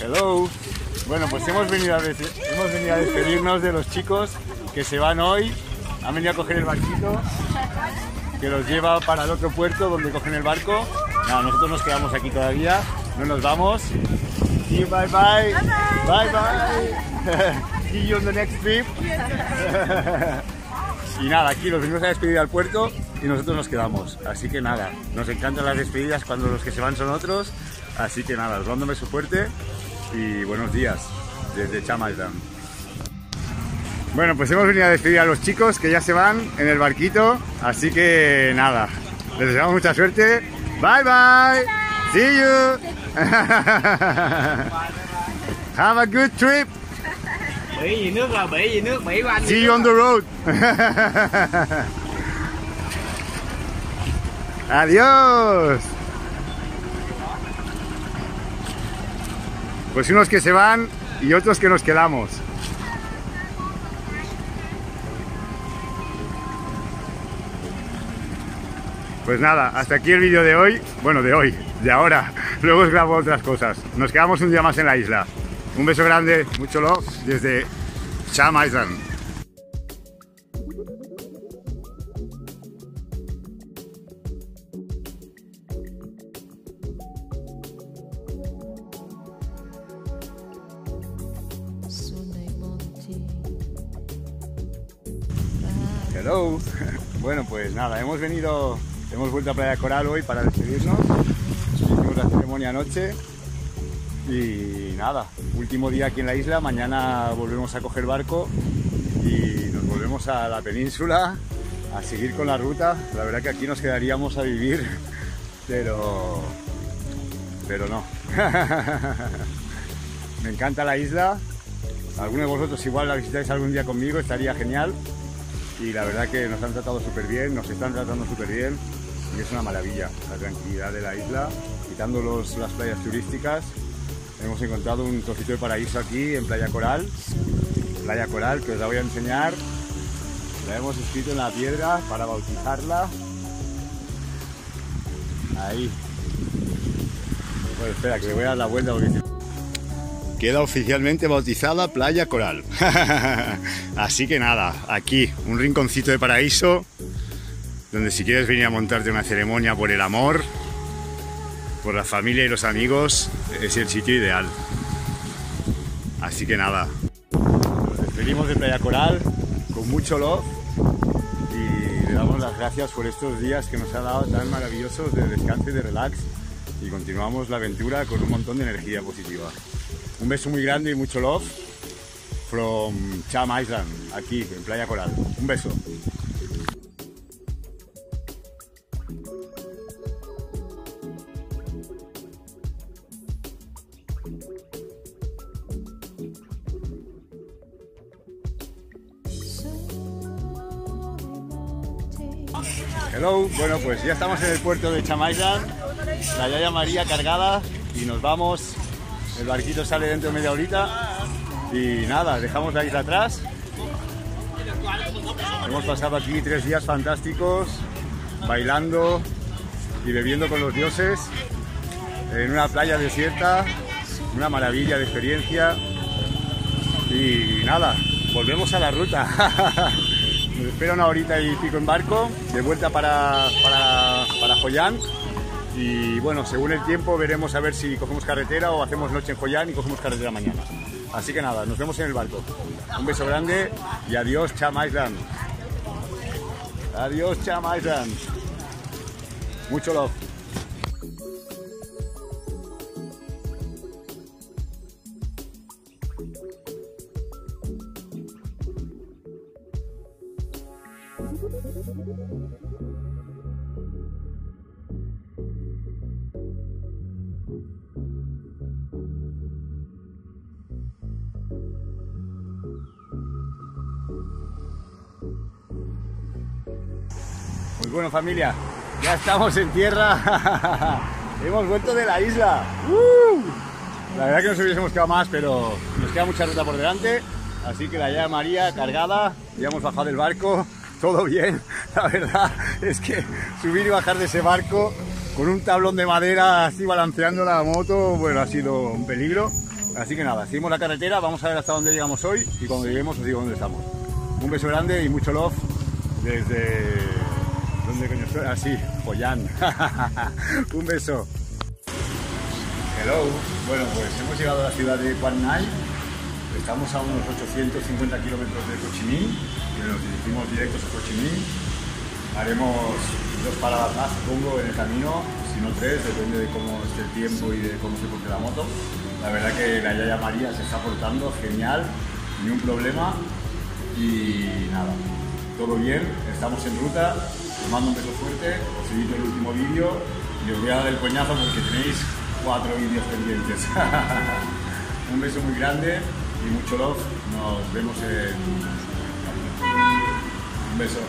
Hello. Bueno, pues hemos venido, a despedirnos de los chicos que se van hoy. Han venido a coger el barquito que los lleva para el otro puerto donde cogen el barco. Nada, nosotros nos quedamos aquí todavía, no nos vamos. Y bye bye. Bye bye. See you on the next trip. Y nada, aquí los venimos a despedir al puerto y nosotros nos quedamos. Así que nada, nos encantan las despedidas cuando los que se van son otros. Así que nada, os mando un fuerte y buenos días desde Chamaldan. Bueno, pues hemos venido a despedir a los chicos que ya se van en el barquito. Así que nada, les deseamos mucha suerte. Bye bye. See you. Have a good trip. gì nước là gì nước See you on the road. Adiós. Pues unos que se van y otros que nos quedamos. Pues nada, hasta aquí el vídeo de hoy. Bueno, de hoy, de ahora. Luego os grabo otras cosas. Nos quedamos un día más en la isla. Un beso grande, mucho love desde Cham Island. Hello. Bueno, pues nada, hemos venido, hemos vuelto a Playa Coral hoy para despedirnos. Hicimos la ceremonia anoche y nada, último día aquí en la isla. Mañana volvemos a coger barco y nos volvemos a la península a seguir con la ruta. La verdad que aquí nos quedaríamos a vivir, pero, pero no. Me encanta la isla. Alguno de vosotros igual la visitáis algún día conmigo, estaría genial y la verdad que nos han tratado súper bien, nos están tratando súper bien y es una maravilla la tranquilidad de la isla, quitando los- las playas turísticas. Hemos encontrado un trocito de paraíso aquí en Playa Coral, Playa Coral que os la voy a enseñar. La hemos escrito en la piedra para bautizarla. Ahí. Bueno, espera, que le voy a dar la vuelta porque Queda oficialmente bautizada Playa Coral. Así que nada, aquí, un rinconcito de paraíso, donde si quieres venir a montarte una ceremonia por el amor, por la familia y los amigos, es el sitio ideal. Así que nada, nos despedimos de Playa Coral con mucho love y le damos las gracias por estos días que nos ha dado tan maravillosos de descanso y de relax y continuamos la aventura con un montón de energía positiva. Un beso muy grande y mucho love from Cham Island, aquí en Playa Coral. Un beso. Hello, bueno pues ya estamos en el puerto de Cham Island, la Yaya María cargada y nos vamos. El barquito sale dentro de media horita y nada, dejamos la isla atrás. Hemos pasado aquí tres días fantásticos, bailando y bebiendo con los dioses en una playa desierta, una maravilla de experiencia. Y nada, volvemos a la ruta. Nos espera una horita y pico en barco, de vuelta para, para, para Joyán. Y bueno, según el tiempo veremos a ver si cogemos carretera o hacemos noche en Joyán y cogemos carretera mañana. Así que nada, nos vemos en el barco. Un beso grande y adiós, Cham Island. Adiós, Cham Island. Mucho love. Bueno familia, ya estamos en tierra. Hemos vuelto de la isla. ¡Uh! La verdad que nos hubiésemos quedado más, pero nos queda mucha ruta por delante. Así que la ya María cargada, ya hemos bajado del barco, todo bien. La verdad es que subir y bajar de ese barco con un tablón de madera así balanceando la moto, bueno, ha sido un peligro. Así que nada, seguimos la carretera, vamos a ver hasta dónde llegamos hoy y cuando lleguemos os digo dónde estamos. Un beso grande y mucho love desde... ¿Dónde coño estoy? Ah, Pollán. Un beso. Hello. Bueno, pues hemos llegado a la ciudad de Ngai. Estamos a unos 850 kilómetros de Ho Chi Minh y nos dirigimos directos a Ho Chi Minh. Haremos dos paradas más, supongo, en el camino, si no tres, depende de cómo esté el tiempo y de cómo se porte la moto. La verdad que la Yaya María se está portando genial, ni un problema y nada, todo bien, estamos en ruta, os mando un beso fuerte, os edito el último vídeo y os voy a dar el coñazo porque tenéis cuatro vídeos pendientes. un beso muy grande y mucho love, nos vemos en... Un beso.